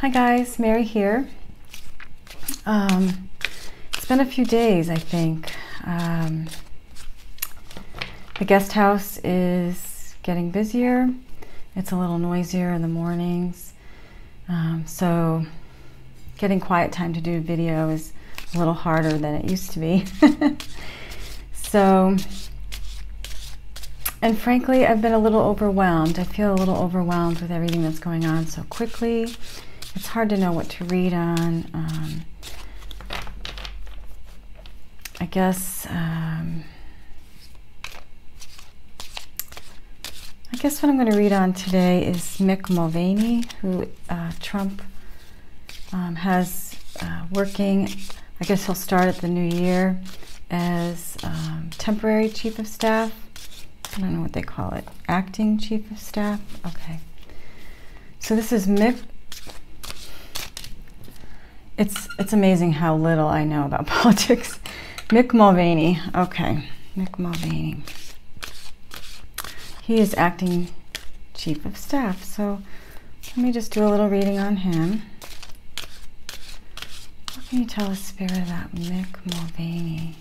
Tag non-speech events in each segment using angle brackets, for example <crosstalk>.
Hi guys, Mary here. Um, it's been a few days, I think. Um, the guest house is getting busier. It's a little noisier in the mornings. Um, so getting quiet time to do video is a little harder than it used to be. <laughs> so, and frankly, I've been a little overwhelmed. I feel a little overwhelmed with everything that's going on so quickly. It's hard to know what to read on. Um, I guess. Um, I guess what I'm going to read on today is Mick Mulvaney, who uh, Trump um, has uh, working. I guess he'll start at the new year as um, temporary chief of staff. I don't know what they call it. Acting chief of staff. Okay. So this is Mick. It's it's amazing how little I know about <laughs> politics. Mick Mulvaney. Okay, Mick Mulvaney. He is acting chief of staff. So let me just do a little reading on him. What can you tell us, Spirit, about Mick Mulvaney?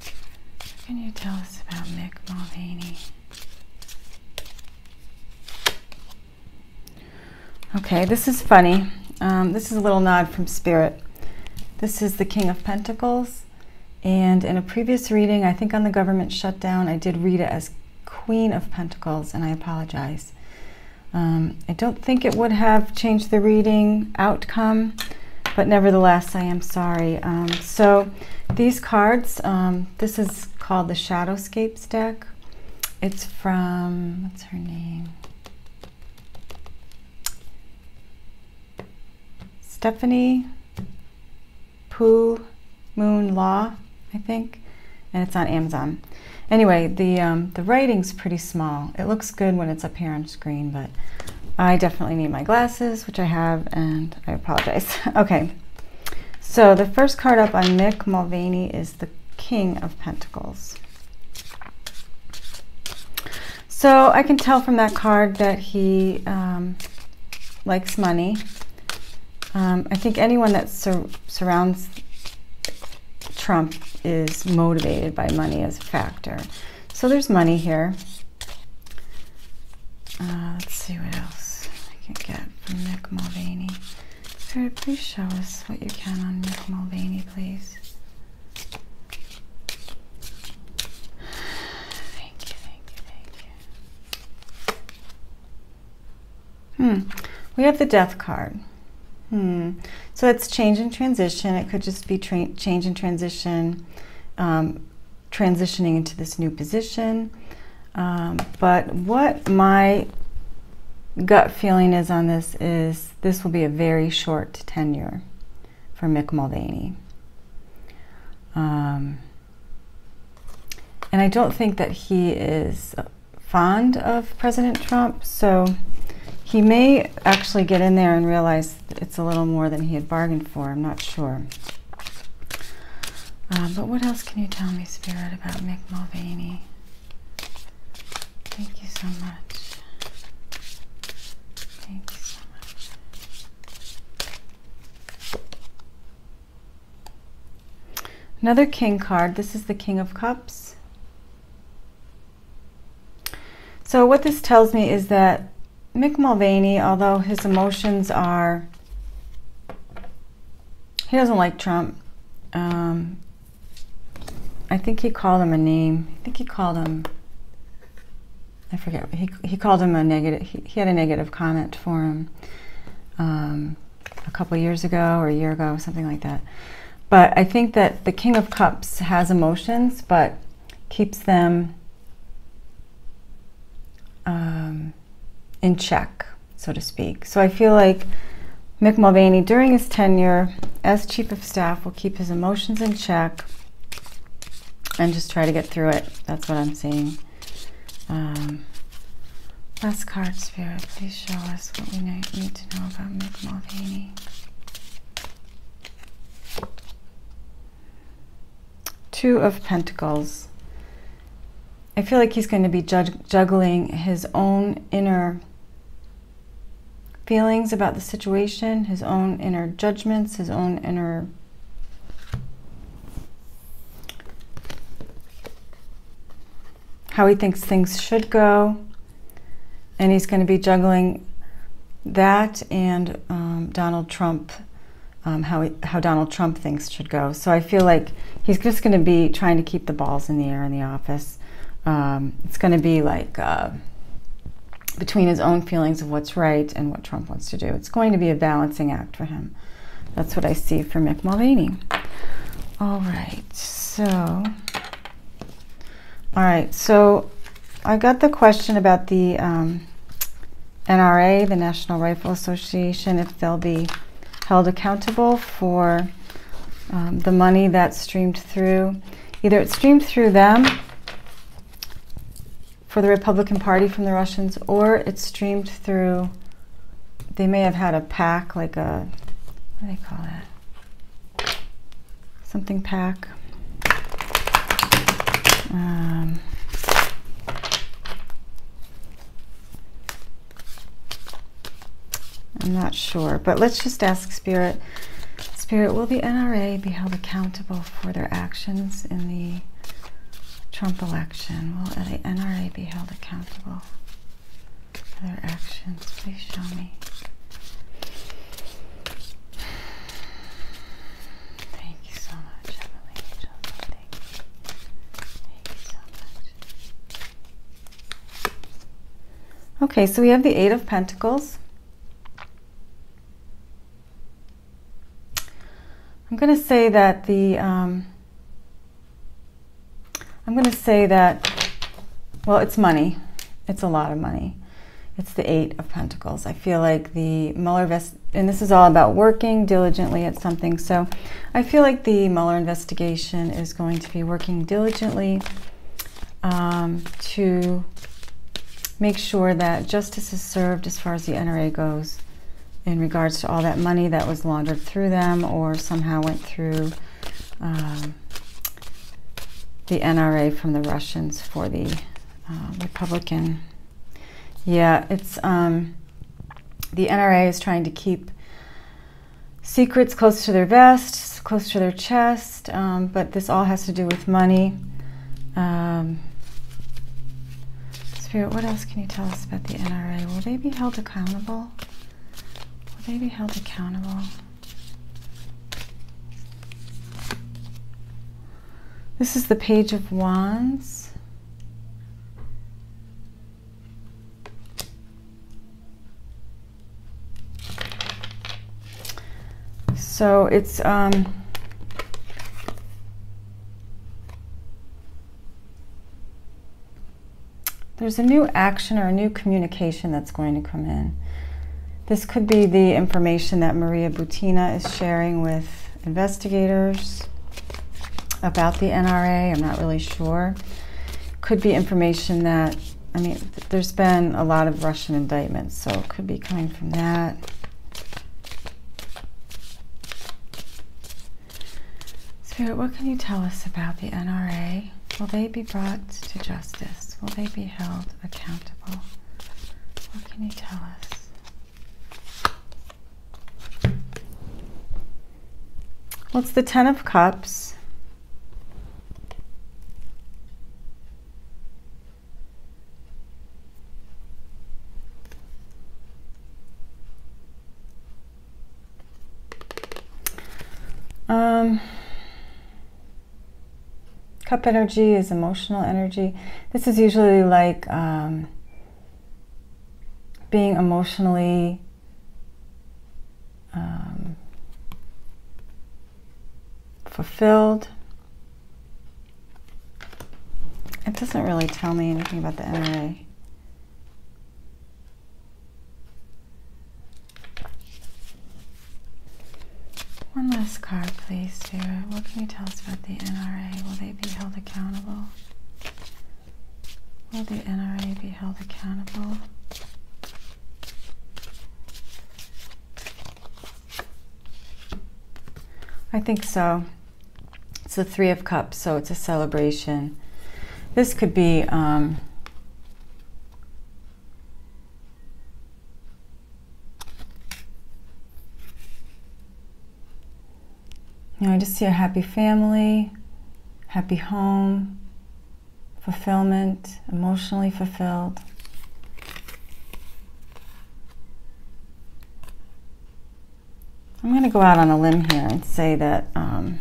What can you tell us about Mick Mulvaney? Okay, this is funny. Um, this is a little nod from Spirit. This is the King of Pentacles. And in a previous reading, I think on the government shutdown, I did read it as Queen of Pentacles, and I apologize. Um, I don't think it would have changed the reading outcome, but nevertheless, I am sorry. Um, so these cards, um, this is called the Shadowscapes deck. It's from, what's her name? Stephanie Pooh Moon Law, I think, and it's on Amazon. Anyway, the, um, the writing's pretty small. It looks good when it's up here on screen, but I definitely need my glasses, which I have, and I apologize. <laughs> okay, so the first card up on Mick Mulvaney is the King of Pentacles. So I can tell from that card that he um, likes money. Um, I think anyone that sur surrounds Trump is motivated by money as a factor. So there's money here. Uh, let's see what else I can get from Mick Mulvaney. Spirit, please show us what you can on Nick Mulvaney, please. Thank you, thank you, thank you. Hmm. We have the death card. Hmm. So it's change and transition. It could just be change and transition, um, transitioning into this new position. Um, but what my gut feeling is on this is this will be a very short tenure for Mick Mulvaney. Um, and I don't think that he is fond of President Trump, so he may actually get in there and realize it's a little more than he had bargained for. I'm not sure. Um, but what else can you tell me, Spirit, about Mick Mulvaney? Thank you so much. Thank you so much. Another King card. This is the King of Cups. So what this tells me is that Mick Mulvaney, although his emotions are, he doesn't like Trump. Um, I think he called him a name. I think he called him, I forget, he, he called him a negative, he, he had a negative comment for him um, a couple years ago or a year ago, something like that. But I think that the King of Cups has emotions, but keeps them um, in check, so to speak. So I feel like Mick Mulvaney, during his tenure as Chief of Staff, will keep his emotions in check and just try to get through it. That's what I'm seeing. Um, last card, Spirit, please show us what we need to know about Mick Mulvaney. Two of Pentacles. I feel like he's going to be juggling his own inner feelings about the situation, his own inner judgments, his own inner how he thinks things should go. And he's going to be juggling that and um, Donald Trump, um, how, he, how Donald Trump thinks should go. So I feel like he's just going to be trying to keep the balls in the air in the office. Um, it's going to be like uh, between his own feelings of what's right and what Trump wants to do. It's going to be a balancing act for him. That's what I see for Mick Mulvaney. All right, so, all right, so I got the question about the um, NRA, the National Rifle Association, if they'll be held accountable for um, the money that's streamed through. Either it's streamed through them for the Republican Party from the Russians, or it's streamed through. They may have had a PAC, like a what do they call that? Something PAC. Um, I'm not sure, but let's just ask Spirit. Spirit, will the NRA be held accountable for their actions in the Trump election, will the NRA be held accountable for their actions? Please show me. Thank you so much. Okay, so we have the Eight of Pentacles. I'm going to say that the um, going to say that, well, it's money. It's a lot of money. It's the Eight of Pentacles. I feel like the Mueller, invest- and this is all about working diligently at something. So I feel like the Mueller investigation is going to be working diligently um, to make sure that justice is served as far as the NRA goes in regards to all that money that was laundered through them or somehow went through um, the NRA from the Russians for the uh, Republican. Yeah, it's um, the NRA is trying to keep secrets close to their vest, close to their chest, um, but this all has to do with money. Um, Spirit, what else can you tell us about the NRA? Will they be held accountable? Will they be held accountable? This is the Page of Wands. So it's um, there's a new action or a new communication that's going to come in. This could be the information that Maria Butina is sharing with investigators about the NRA. I'm not really sure. Could be information that, I mean, there's been a lot of Russian indictments, so it could be coming from that. Spirit, what can you tell us about the NRA? Will they be brought to justice? Will they be held accountable? What can you tell us? What's the Ten of Cups? Um, cup energy is emotional energy. This is usually like um, being emotionally um, fulfilled. It doesn't really tell me anything about the NRA. One last card, please, Spirit. What can you tell us about the NRA? Will they be held accountable? Will the NRA be held accountable? I think so. It's the Three of Cups, so it's a celebration. This could be um, You know, I just see a happy family, happy home, fulfillment, emotionally fulfilled. I'm going to go out on a limb here and say that um,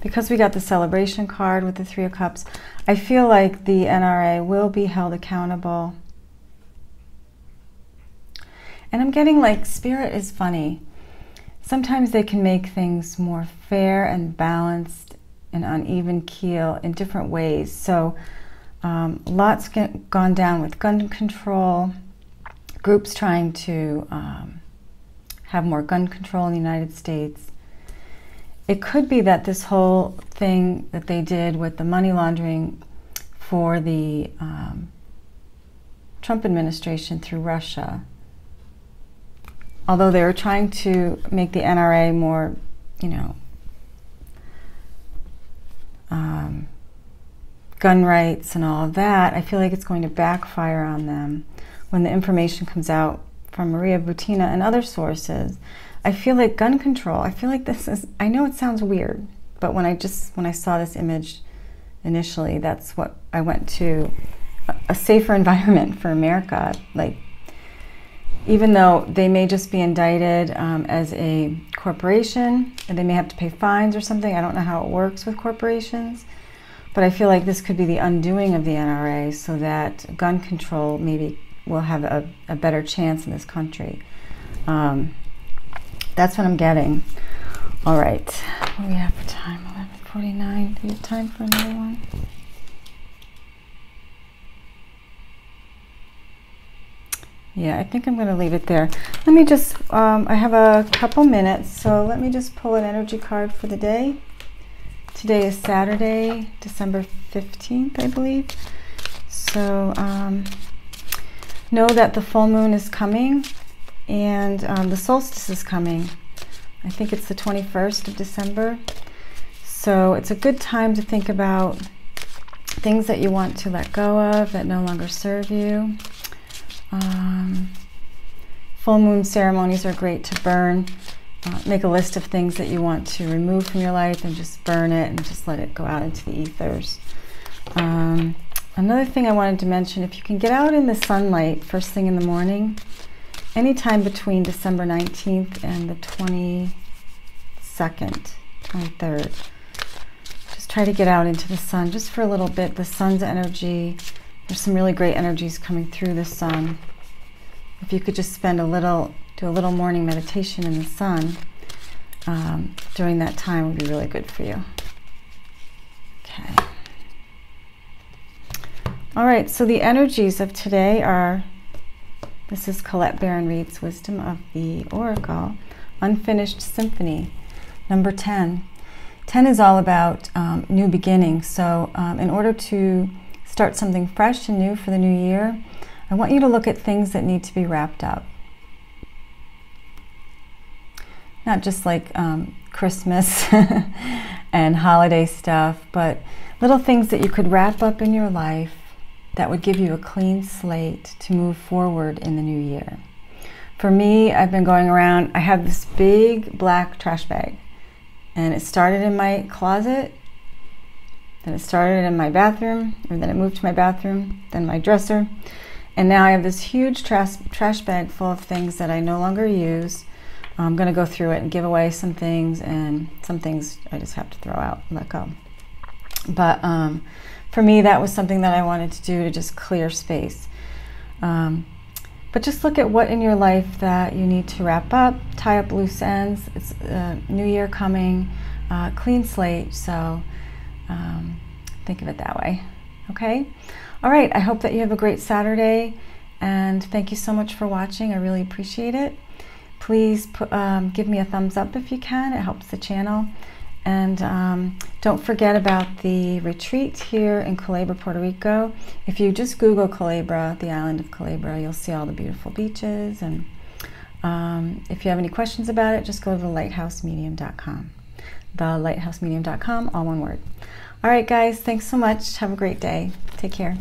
because we got the celebration card with the Three of Cups, I feel like the NRA will be held accountable. And I'm getting like spirit is funny. Sometimes they can make things more fair and balanced and on even keel in different ways. So um, lots get, gone down with gun control, groups trying to um, have more gun control in the United States. It could be that this whole thing that they did with the money laundering for the um, Trump administration through Russia, although they were trying to make the NRA more, you know, um, gun rights and all of that, I feel like it's going to backfire on them when the information comes out from Maria Butina and other sources, I feel like gun control, I feel like this is, I know it sounds weird, but when I just, when I saw this image initially, that's what I went to a safer <laughs> environment for America. Like, even though they may just be indicted um, as a corporation and they may have to pay fines or something, I don't know how it works with corporations. But I feel like this could be the undoing of the NRA so that gun control maybe will have a, a better chance in this country. Um, that's what I'm getting. All right, what do we have for time? 11:49. Do we have time for another one? Yeah, I think I'm going to leave it there. Let me just, um, I have a couple minutes, so let me just pull an energy card for the day. Today is Saturday, December 15th, I believe. So, um, know that the full moon is coming and um, the solstice is coming. I think it's the 21st of December. So it's a good time to think about things that you want to let go of that no longer serve you. Um, full moon ceremonies are great to burn. Uh, make a list of things that you want to remove from your life and just burn it and just let it go out into the ethers. Um, Another thing I wanted to mention, if you can get out in the sunlight first thing in the morning, anytime between December 19th and the 22nd, 23rd, just try to get out into the sun just for a little bit. The sun's energy, there's some really great energies coming through the sun. If you could just spend a little, do a little morning meditation in the sun um, during that time would be really good for you. Okay. All right, so the energies of today are this is Colette Baron Reid's Wisdom of the Oracle, Unfinished Symphony, number 10. 10 is all about um, new beginnings. So, um, in order to start something fresh and new for the new year, I want you to look at things that need to be wrapped up. Not just like um, Christmas <laughs> and holiday stuff, but little things that you could wrap up in your life that would give you a clean slate to move forward in the new year. For me, I've been going around, I have this big black trash bag, and it started in my closet, then it started in my bathroom, and then it moved to my bathroom, then my dresser, and now I have this huge trash, trash bag full of things that I no longer use. I'm going to go through it and give away some things, and some things I just have to throw out let go. But um, for me, that was something that I wanted to do to just clear space. Um, but just look at what in your life that you need to wrap up, tie up loose ends. It's a new year coming, uh, clean slate. So um, think of it that way. Okay? All right. I hope that you have a great Saturday. And thank you so much for watching. I really appreciate it. Please put, um, give me a thumbs up if you can. It helps the channel. And um, don't forget about the retreat here in Culebra, Puerto Rico. If you just Google Culebra, the island of Culebra, you'll see all the beautiful beaches. And um, if you have any questions about it, just go to thelighthousemedium.com. Thelighthousemedium.com, all one word. All right, guys, thanks so much. Have a great day. Take care.